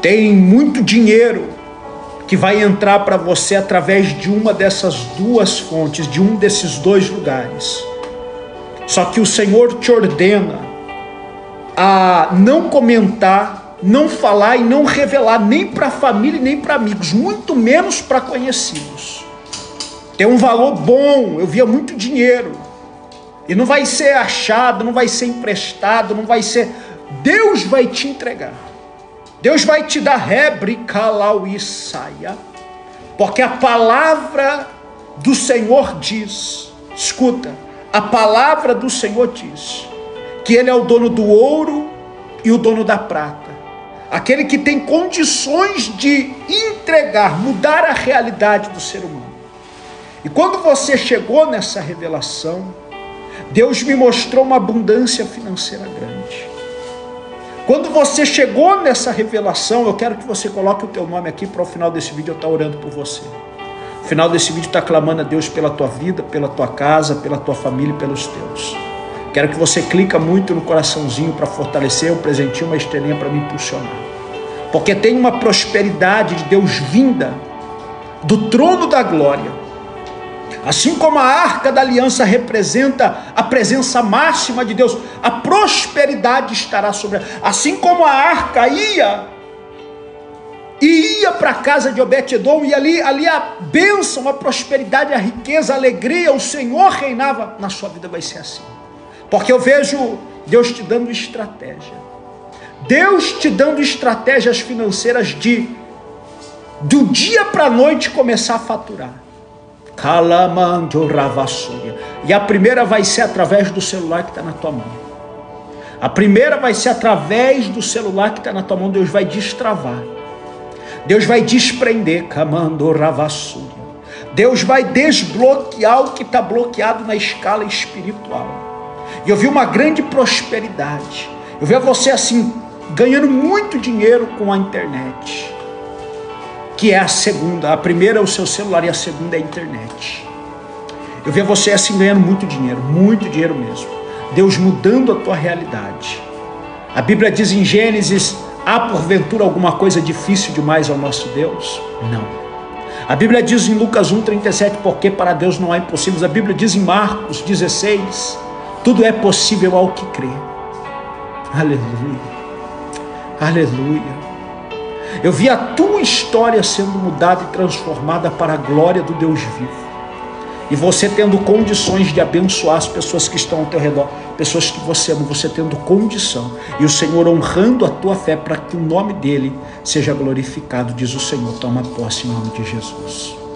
tem muito dinheiro que vai entrar para você através de uma dessas duas fontes, de um desses dois lugares. Só que o Senhor te ordena a não comentar, não falar e não revelar nem para família nem para amigos, muito menos para conhecidos. Tem um valor bom, eu via muito dinheiro. E não vai ser achado, não vai ser emprestado, não vai ser. Deus vai te entregar. Deus vai te dar rebre, calau e saia. Porque a palavra do Senhor diz, escuta, a palavra do Senhor diz que Ele é o dono do ouro e o dono da prata. Aquele que tem condições de entregar, mudar a realidade do ser humano. E quando você chegou nessa revelação, Deus me mostrou uma abundância financeira grande. Quando você chegou nessa revelação, eu quero que você coloque o teu nome aqui para o final desse vídeo eu estar orando por você. No final desse vídeo está clamando a Deus pela tua vida, pela tua casa, pela tua família e pelos teus. Quero que você clica muito no coraçãozinho para fortalecer, um presentinho, uma estrelinha para me impulsionar. Porque tem uma prosperidade de Deus vinda do trono da glória Assim como a arca da aliança representa a presença máxima de Deus, a prosperidade estará sobre ela. Assim como a arca ia e ia para a casa de Obed-edom e ali, ali a bênção, a prosperidade, a riqueza, a alegria, o Senhor reinava, na sua vida vai ser assim. Porque eu vejo Deus te dando estratégia. Deus te dando estratégias financeiras de do dia para a noite começar a faturar. E a primeira vai ser através do celular que está na tua mão. A primeira vai ser através do celular que está na tua mão. Deus vai destravar. Deus vai desprender. Deus vai desbloquear o que está bloqueado na escala espiritual. E eu vi uma grande prosperidade. Eu vi você assim, ganhando muito dinheiro com a internet que é a segunda. A primeira é o seu celular e a segunda é a internet. Eu vejo você assim ganhando muito dinheiro, muito dinheiro mesmo. Deus mudando a tua realidade. A Bíblia diz em Gênesis: há porventura alguma coisa difícil demais ao nosso Deus? Não. A Bíblia diz em Lucas 1,37, porque para Deus não há impossíveis. A Bíblia diz em Marcos 16, tudo é possível ao que crê. Aleluia. Aleluia. Eu vi a tua história sendo mudada e transformada para a glória do Deus vivo. E você tendo condições de abençoar as pessoas que estão ao teu redor, pessoas que você ama, você tendo condição. E o Senhor honrando a tua fé para que o nome dele seja glorificado, diz o Senhor. Toma posse em nome de Jesus.